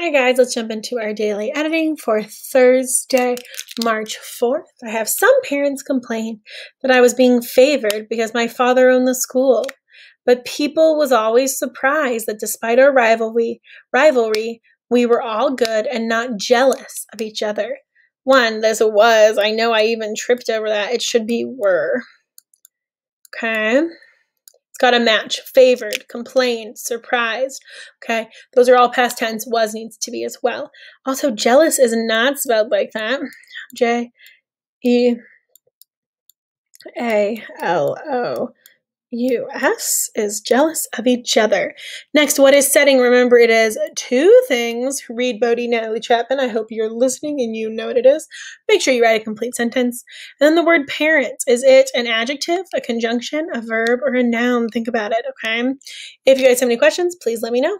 Hi guys, let's jump into our daily editing for Thursday, March 4th. I have some parents complain that I was being favored because my father owned the school. But people was always surprised that despite our rivalry, rivalry, we were all good and not jealous of each other. One, this was. I know I even tripped over that. It should be were. Okay got a match, favored, complained, surprised. Okay, those are all past tense. Was needs to be as well. Also, jealous is not spelled like that. J E A L O. US is jealous of each other. Next, what is setting? Remember, it is two things. Read Bodie Natalie Chapman. I hope you're listening and you know what it is. Make sure you write a complete sentence. And then the word parents. Is it an adjective, a conjunction, a verb, or a noun? Think about it, okay? If you guys have any questions, please let me know.